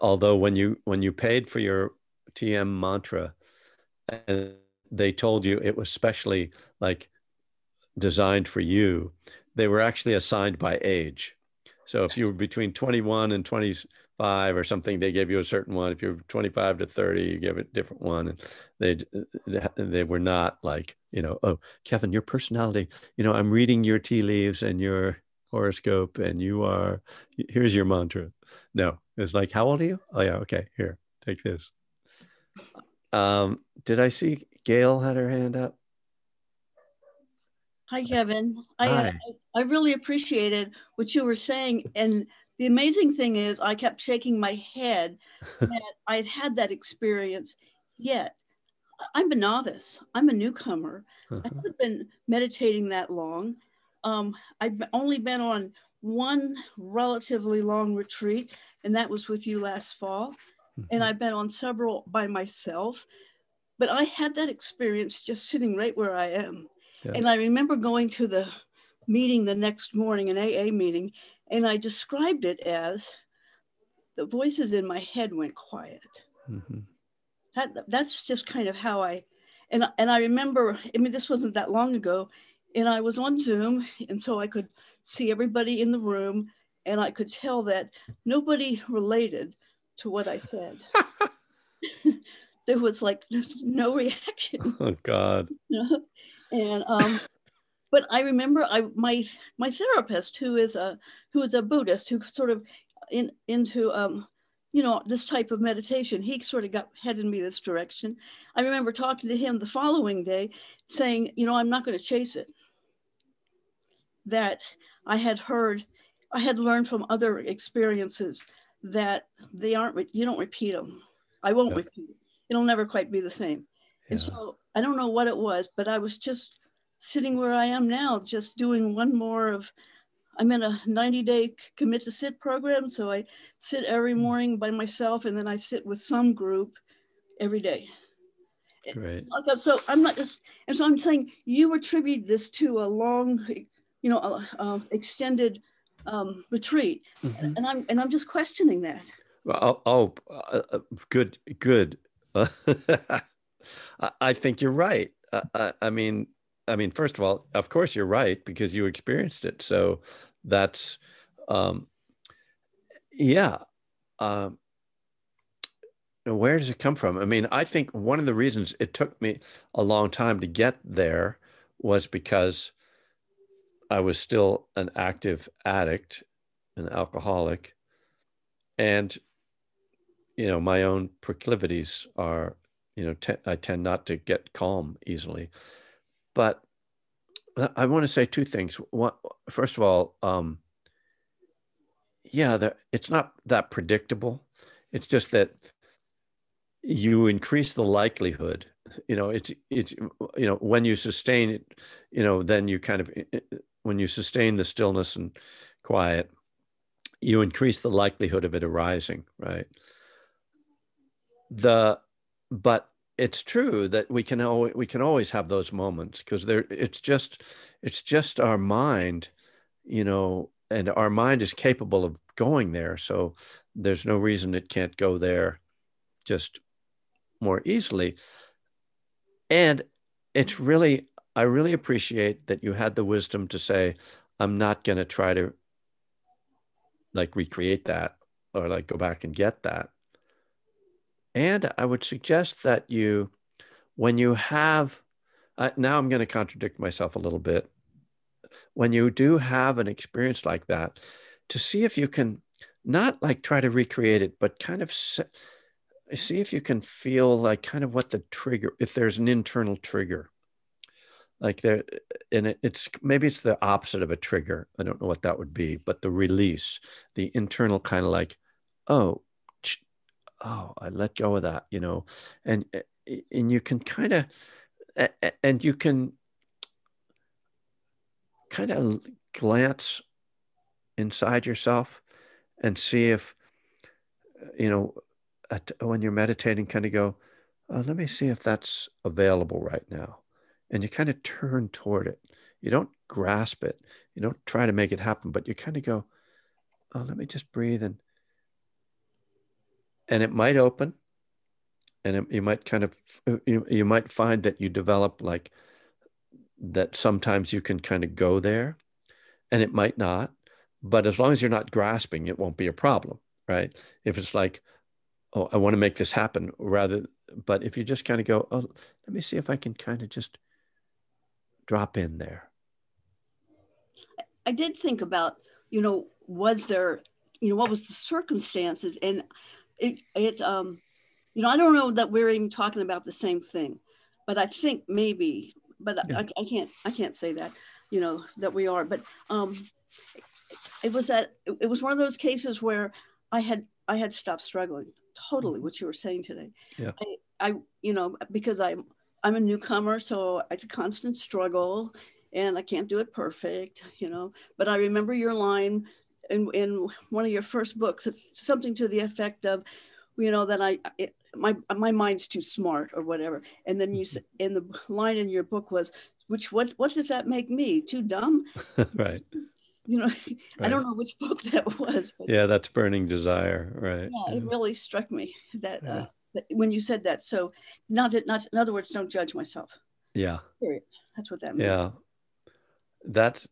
although when you when you paid for your TM mantra and they told you it was specially like designed for you, they were actually assigned by age. So if you were between 21 and 25 or something, they gave you a certain one. If you're 25 to 30, you give it a different one. And they they were not like, you know, oh, Kevin, your personality, you know, I'm reading your tea leaves and your horoscope and you are, here's your mantra. No, it's like, how old are you? Oh yeah, okay, here, take this. Um, did I see Gail had her hand up? Hi, Kevin. I, Hi. I, I really appreciated what you were saying. And the amazing thing is, I kept shaking my head that I'd had that experience. Yet, I'm a novice. I'm a newcomer. Uh-huh. I haven't been meditating that long. Um, I've only been on one relatively long retreat, and that was with you last fall. Mm-hmm. And I've been on several by myself. But I had that experience just sitting right where I am. Yeah. And I remember going to the meeting the next morning, an AA meeting, and I described it as the voices in my head went quiet. Mm-hmm. That, that's just kind of how I, and, and I remember, I mean, this wasn't that long ago, and I was on Zoom, and so I could see everybody in the room, and I could tell that nobody related to what I said. there was like no reaction. Oh God. and um, but I remember I my my therapist who is a who is a Buddhist who sort of in into um, you know this type of meditation he sort of got headed me this direction i remember talking to him the following day saying you know i'm not going to chase it that i had heard i had learned from other experiences that they aren't you don't repeat them i won't yeah. repeat it it'll never quite be the same yeah. and so i don't know what it was but i was just sitting where I am now, just doing one more of, I'm in a 90 day commit to sit program. So I sit every hmm. morning by myself and then I sit with some group every day. Great. So I'm not just, and so I'm saying you attribute this to a long, you know, uh, uh, extended um, retreat, mm-hmm. and I'm and I'm just questioning that. Well, oh, oh uh, uh good, good. I think you're right. Uh, I mean, I mean, first of all, of course you're right because you experienced it. So that's, um, yeah. Um, where does it come from? I mean, I think one of the reasons it took me a long time to get there was because I was still an active addict, an alcoholic, and you know my own proclivities are, you know, te- I tend not to get calm easily. But I want to say two things. One, first of all, um, yeah, it's not that predictable. It's just that you increase the likelihood you know it's it's you know when you sustain it you know then you kind of when you sustain the stillness and quiet you increase the likelihood of it arising right the but it's true that we can always we can always have those moments because there it's just it's just our mind you know and our mind is capable of going there so there's no reason it can't go there just more easily. And it's really, I really appreciate that you had the wisdom to say, I'm not going to try to like recreate that or like go back and get that. And I would suggest that you, when you have, uh, now I'm going to contradict myself a little bit. When you do have an experience like that, to see if you can not like try to recreate it, but kind of see if you can feel like kind of what the trigger, if there's an internal trigger, like there, and it, it's maybe it's the opposite of a trigger. I don't know what that would be, but the release, the internal kind of like, oh, oh, I let go of that, you know, and eh, eh, and you can kind of, eh, and you can kind of glance inside yourself and see if you know when you're meditating, kind of go, oh, let me see if that's available right now. And you kind of turn toward it. You don't grasp it. You don't try to make it happen, but you kind of go, oh, let me just breathe and and it might open and it, you might kind of uh, you, you might find that you develop like that sometimes you can kind of go there and it might not but as long as you're not grasping it won't be a problem right if it's like oh, I want to make this happen rather, but if you just kind of go, oh, let me see if I can kind of just drop in there. I did think about, you know, was there, you know, what was the circumstances? And it, it, um, you know, I don't know that we're even talking about the same thing, but I think maybe, but yeah. I, I can't, I can't say that, you know, that we are, but, um, it was that, it was one of those cases where I had, I had stopped struggling totally mm-hmm. what you were saying today. Yeah. I, I you know, because I'm I'm a newcomer, so it's a constant struggle and I can't do it perfect, you know. But I remember your line in, in one of your first books, it's something to the effect of, you know, that I, it, my, my mind's too smart or whatever. And then you, mm-hmm. and the line in your book was, which, what, what does that make me? Too dumb? right you know right. i don't know which book that was yeah that's burning desire right yeah, it really struck me that, yeah. uh, that when you said that so not it not in other words don't judge myself. Yeah. Period. that's what that means. Yeah. That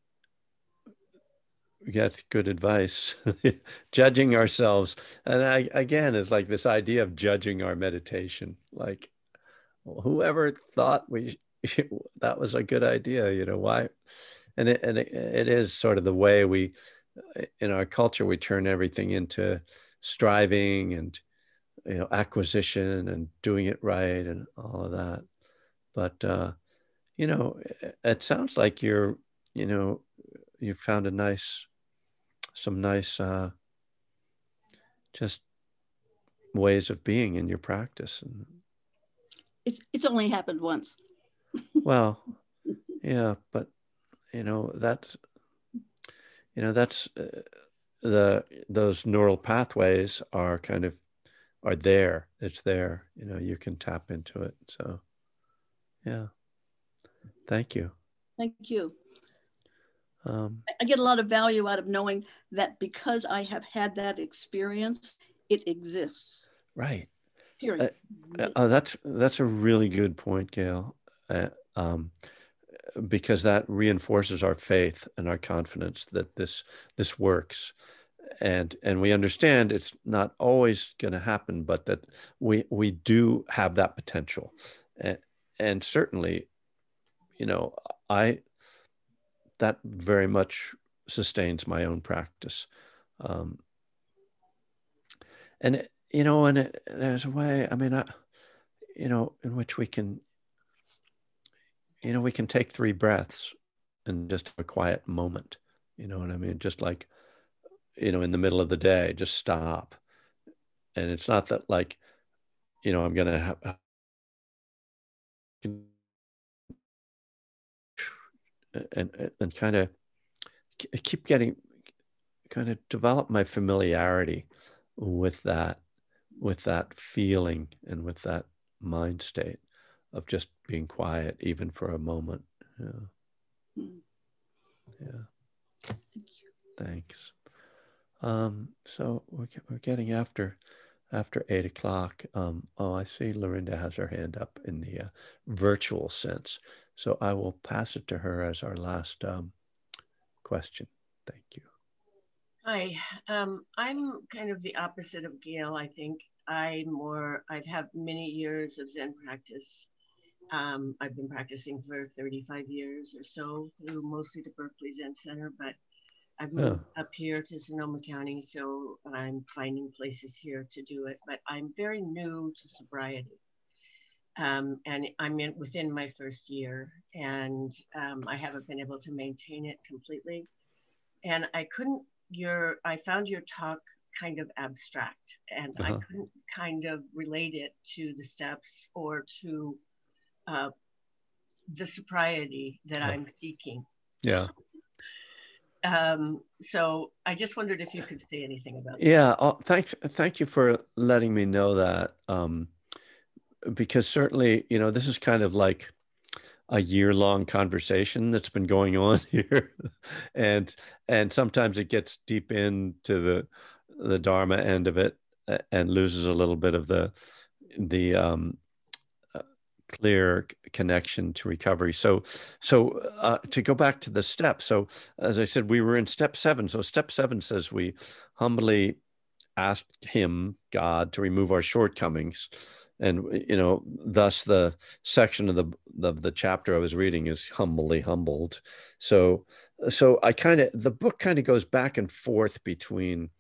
that's good advice. Judging ourselves. And I, again it's like this idea of judging our meditation. Like whoever thought we that was a good idea you know why? And it, and it, it is sort of the way we in our culture we turn everything into striving and you know acquisition and doing it right and all of that. But uh you know it sounds like you're you know you found a nice some nice uh just ways of being in your practice and it's it's only happened once. Well yeah but you know that's you know that's uh, the those neural pathways are kind of are there it's there you know you can tap into it so yeah. Thank you. Thank you. Um, i get a lot of value out of knowing that because i have had that experience it exists. Right. Period. Uh, uh, that's that's a really good point gail uh, um, because that reinforces our faith and our confidence that this this works and and we understand it's not always going to happen but that we we do have that potential and, and certainly you know i that very much sustains my own practice um, and you know and it, there's a way i mean i you know in which we can you know, we can take three breaths and just a quiet moment. You know what I mean? Just like, you know, in the middle of the day, just stop. And it's not that like you know, I'm going to have and and kind of keep getting kind of develop my familiarity with that with that feeling and with that mind state of just being quiet even for a moment. Yeah. Hmm. yeah. Thanks um so we're, we're getting after after eight o'clock. Um, oh, I see Lorinda has her hand up in the uh, virtual sense. So I will pass it to her as our last um, question. Thank you. Hi, um, I'm kind of the opposite of Gail. I think I more, I've had many years of Zen practice. Um, I've been practicing for 35 years or so through mostly the Berkeley Zen Center, but I've moved up here to Sonoma County, so I'm finding places here to do it. But I'm very new to sobriety, um, and I'm in, within my first year, and um, I haven't been able to maintain it completely. And I couldn't. Your I found your talk kind of abstract, and uh-huh. I couldn't kind of relate it to the steps or to uh, the sobriety that I'm seeking. Yeah um, so I just wondered if you could say anything about yeah, oh, thank thank you for letting me know that. Um, because certainly, you know, this is kind of like a year long conversation that's been going on here, and and sometimes it gets deep into the the dharma end of it and loses a little bit of the the um, clear connection to recovery. So, so uh, to go back to the step. So, as I said, we were in step seven. So, step seven says we humbly asked Him, God, to remove our shortcomings, and you know, thus the section of the of the chapter I was reading is humbly humbled. So, so I kind of the book kind of goes back and forth between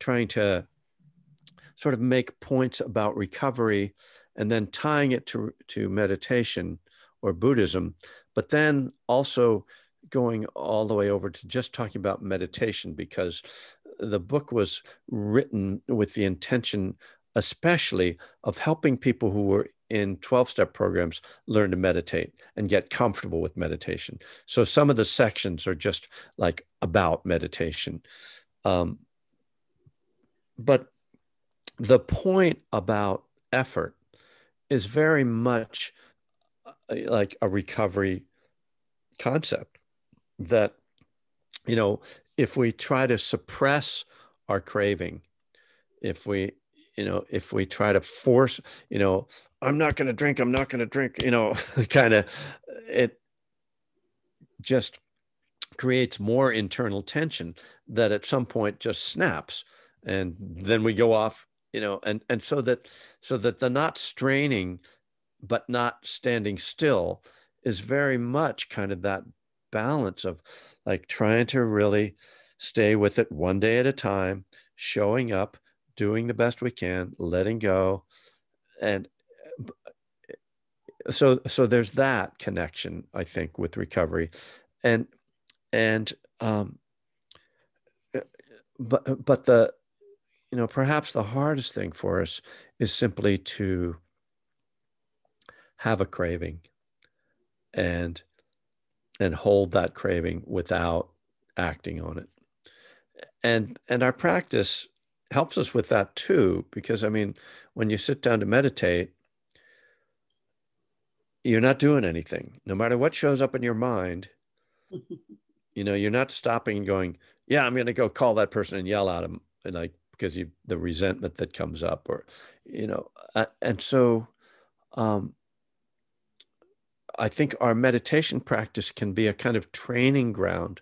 trying to sort of make points about recovery and then tying it to, to meditation or Buddhism, but then also going all the way over to just talking about meditation because the book was written with the intention, especially of helping people who were in 12 step programs learn to meditate and get comfortable with meditation. So some of the sections are just like about meditation. Um, but the point about effort is very much uh, like a recovery concept that you know if we try to suppress our craving if we you know if we try to force you know i'm not going to drink i'm not going to drink you know kind of it just creates more internal tension that at some point just snaps and then we go off you know and and so that so that the not straining but not standing still is very much kind of that balance of like trying to really stay with it one day at a time showing up doing the best we can letting go and so so there's that connection i think with recovery. And and um but but the you know, perhaps the hardest thing for us is simply to have a craving and and hold that craving without acting on it. And and our practice helps us with that too because I mean, when you sit down to meditate, you're not doing anything. No matter what shows up in your mind, you know, you're not stopping and going, "Yeah, I'm going to go call that person and yell at him." And like because you the resentment that comes up or you know uh, and so um, i think our meditation practice can be a kind of training ground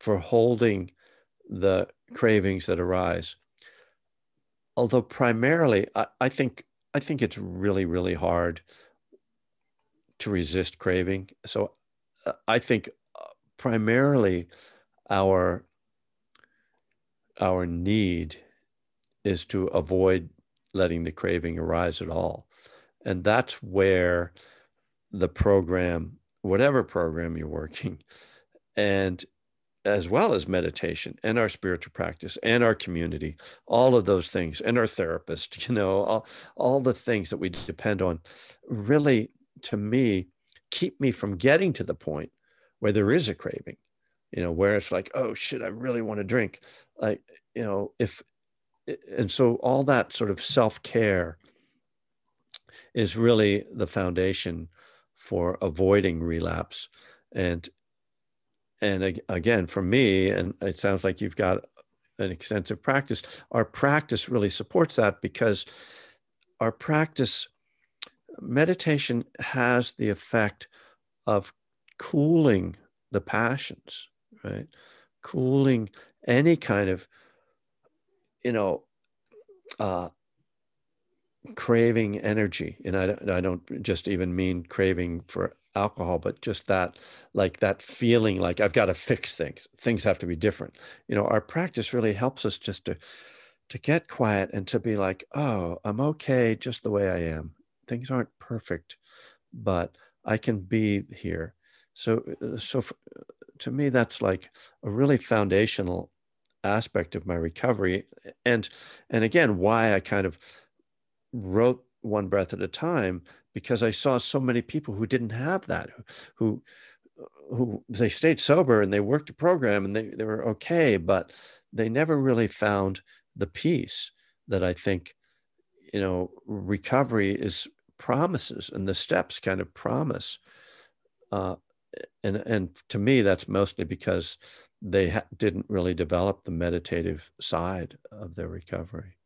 for holding the cravings that arise. Although primarily I, I think i think it's really really hard to resist craving. So uh, i think uh, primarily our our need is to avoid letting the craving arise at all. And that's where the program, whatever program you're working, and as well as meditation and our spiritual practice and our community, all of those things, and our therapist, you know, all, all the things that we depend on really, to me, keep me from getting to the point where there is a craving, you know, where it's like, oh shit, I really want to drink. Like, you know, if, and so all that sort of self care is really the foundation for avoiding relapse. And and again, for me, and it sounds like you've got an extensive practice, our practice really supports that because our practice, meditation has the effect of cooling the passions, right? Cooling any kind of, you know, uh, craving energy. And I, don't, I don't just even mean craving for alcohol, but just that, like that feeling like I've got to fix things. Things have to be different. You know, our practice really helps us just to to get quiet and to be like, oh, I'm okay just the way I am. Things aren't perfect, but I can be here. So, uh, so for, to me, that's like a really foundational aspect of my recovery, and and again, why I kind of wrote one breath at a time because I saw so many people who didn't have that, who, who they stayed sober and they worked a program and they, they were okay, but they never really found the peace that I think, you know, recovery is promises and the steps kind of promise. Uh, and, and to me, that's mostly because they ha- didn't really develop the meditative side of their recovery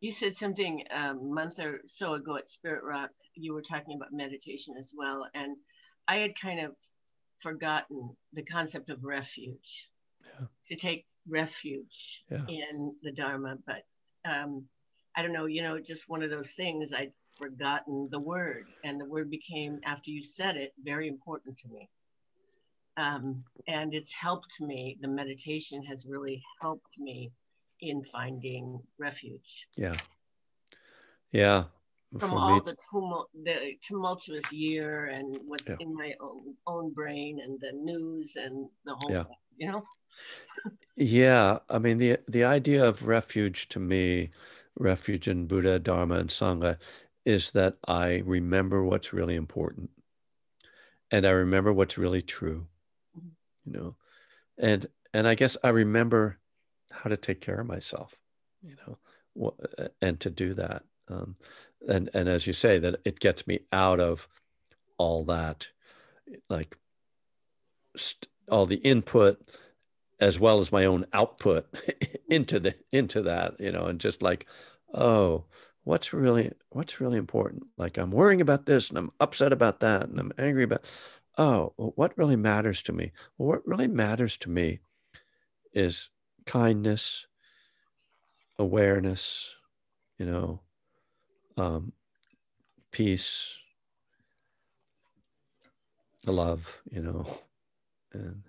you said something a um, month or so ago at Spirit Rock. You were talking about meditation as well, and I had kind of forgotten the concept of refuge. Yeah. To take refuge yeah. in the Dharma, but um, I don't know. You know, just one of those things. I'd forgotten the word, and the word became after you said it very important to me. Um, and it's helped me. The meditation has really helped me in finding refuge. Yeah. Yeah. From all me, the, tumult, the tumultuous year and what's yeah. in my own, own brain and the news and the whole, yeah. you know? yeah. I mean, the, the idea of refuge to me, refuge in Buddha, Dharma, and Sangha, is that I remember what's really important and I remember what's really true. You know, and, and I guess I remember how to take care of myself, you know, and to do that. Um, and and as you say, that it gets me out of all that, like st- all the input as well as my own output into the into that, you know, and just like, oh, what's really what's really important? Like I'm worrying about this and I'm upset about that and I'm angry about. Oh, well, what really matters to me? Well, what really matters to me is kindness, awareness, you know, um, peace, love, you know. And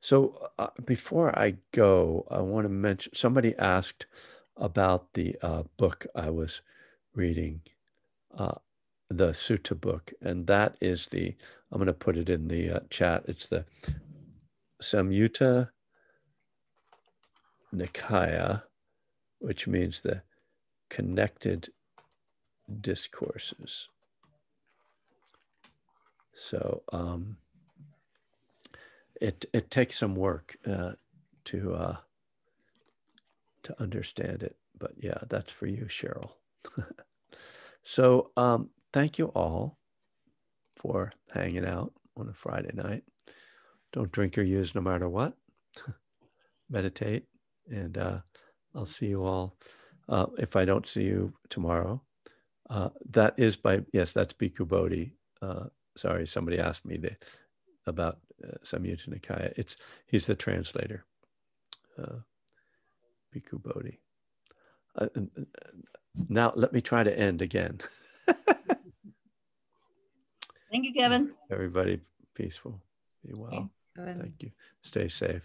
so uh, before I go, I want to mention somebody asked about the uh, book I was reading, uh, the Sutta book, and that is the, I'm going to put it in the uh, chat. It's the Samyutta Nikaya, which means the connected discourses. So um, it it takes some work uh, to uh, to understand it, but yeah, that's for you, Cheryl. so um, thank you all for hanging out on a Friday night. Don't drink or use no matter what. Meditate and uh, I'll see you all. Uh, if I don't see you tomorrow, uh, that is by yes, that's Bhikkhu Bodhi. Uh, sorry, somebody asked me the, about uh, Samyutta Nikaya. It's he's the translator, uh, Bhikkhu Bodhi. Uh, now let me try to end again. Thank you, Kevin. Everybody, peaceful. Be well. Thank you. Stay safe.